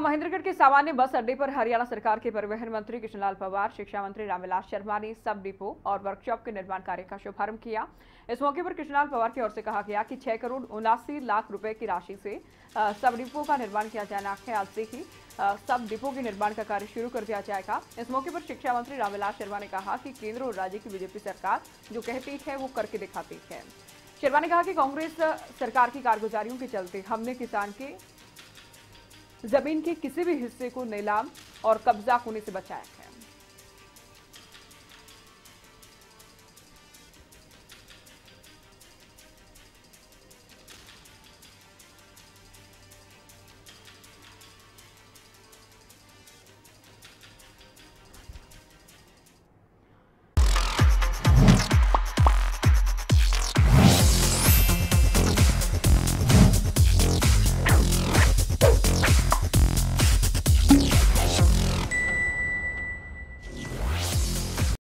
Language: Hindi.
महेंद्रगढ़ के सामान्य बस अड्डे पर हरियाणा सरकार के परिवहन मंत्री कृष्णलाल पवार, शिक्षा मंत्री रामविलास शर्मा ने सब डिपो और वर्कशॉप के निर्माण कार्य का शुभारंभ किया। इस मौके पर कृष्णलाल पवार की ओर से कहा गया कि छह करोड़ उनासी लाख रुपए की राशि से सब डिपो का निर्माण किया जाना है। आज से ही सब डिपो के निर्माण का कार्य शुरू कर दिया जाएगा। इस मौके पर शिक्षा मंत्री रामविलास शर्मा ने कहा कि केंद्र और राज्य की बीजेपी सरकार जो कहती है वो करके दिखाती है। शर्मा ने कहा कि कांग्रेस सरकार की कारगुजारियों के चलते हमने किसान के ज़मीन के किसी भी हिस्से को नीलाम और कब्जा होने से बचाया है।